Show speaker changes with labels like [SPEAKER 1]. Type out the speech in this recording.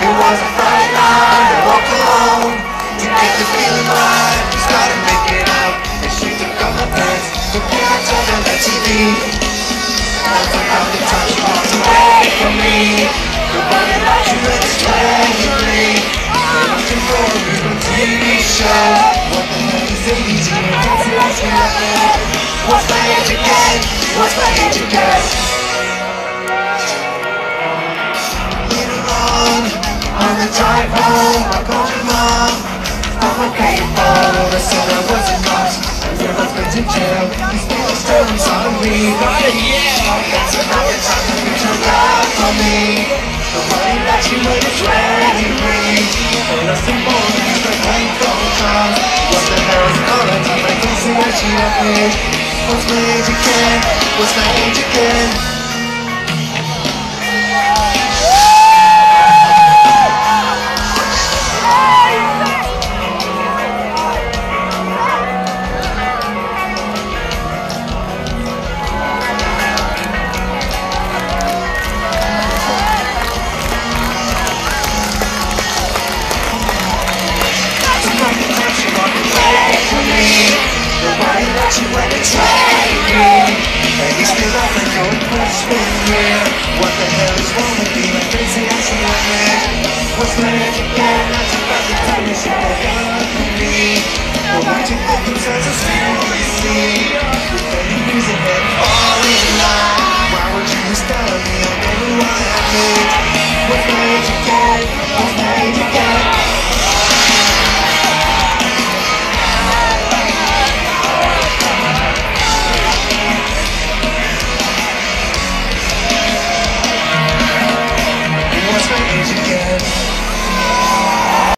[SPEAKER 1] It was a Friday night, I walked alone. You get the feeling right, you started making out. And she took off my pants, but then I turned on the TV the drive home, I called your mom. I'm okay, phone. I said I wasn't lost. Your husband's in jail. He's still still I'm sorry. But yeah, that's another time to get your love from me. Nobody likes you when it's ready to. And nothing more than the phone calls. What the hell is all the time? I can see what she up with. What's my age again? spinning What the hell is wrong with me? I'm crazy, I'm swimming What's magic that Not just got to tell you She got love for me Well, magic that you tell us we only see Any music that all in line Why would you just me I'm everyone I need? What's